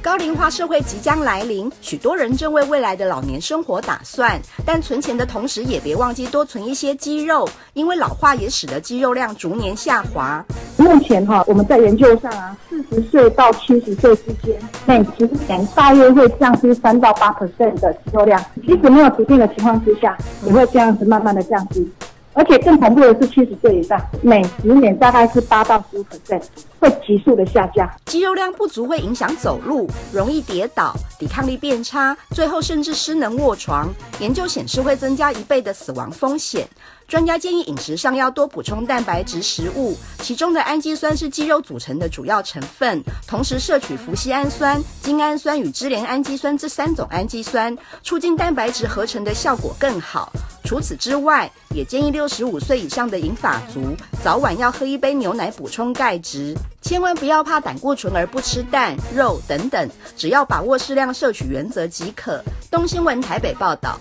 高龄化社会即将来临，许多人正为未来的老年生活打算。但存钱的同时，也别忘记多存一些肌肉，因为老化也使得肌肉量逐年下滑。目前哈，我们在研究上啊，四十岁到七十岁之间，每十年大约会降低三到八 percent 的肌肉量。即使没有疾病的情况之下，也会这样子慢慢的降低。而且更恐怖的是，七十岁以上，每十年大概是八到十五%，会急速的下降。肌肉量不足会影响走路，容易跌倒，抵抗力变差，最后甚至失能卧床。研究显示会增加一倍的死亡风险。专家建议饮食上要多补充蛋白质食物，其中的氨基酸是肌肉组成的主要成分，同时摄取脯氨酸、精氨酸与支链氨基酸这三种氨基酸，促进蛋白质合成的效果更好。除此之外，也建议六十五岁以上的银发族早晚要喝一杯牛奶补充钙质，千万不要怕胆固醇而不吃蛋、肉等等，只要把握适量摄取原则即可。东新闻台北报道。